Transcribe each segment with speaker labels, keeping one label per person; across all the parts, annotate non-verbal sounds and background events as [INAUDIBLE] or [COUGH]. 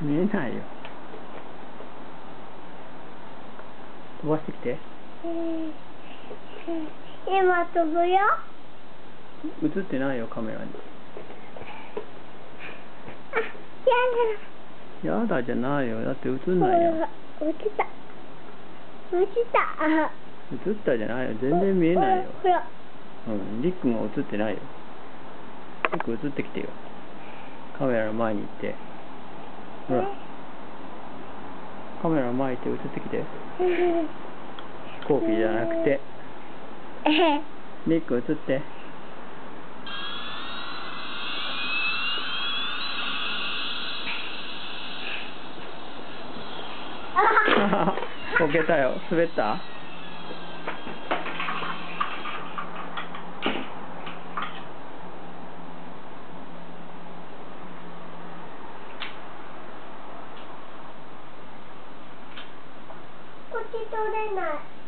Speaker 1: 見えないよ。飛ばしてきて。
Speaker 2: 今飛ぶよ。
Speaker 1: 映ってないよカメラに。
Speaker 2: あ、やだ。
Speaker 1: やだじゃないよ。だって映んないよ。
Speaker 2: ほら落ちた。落ちた。あ
Speaker 1: 映ったじゃないよ。全然見えないよ。
Speaker 2: ほら。
Speaker 1: うんリックが映ってないよ。リック映ってきてよ。カメラの前に行って。ほら。カメラの前行って映ってきて。飛行機じゃなくて。リック映って。
Speaker 2: あ [LAUGHS]
Speaker 1: こけたよ滑った？
Speaker 2: こっち取れない。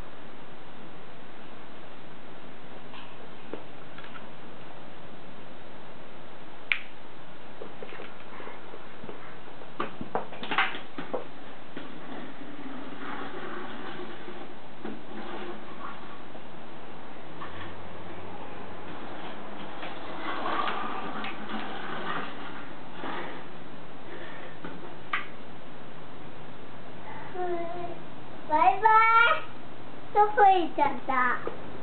Speaker 2: バイバイ。どこ行っちゃった？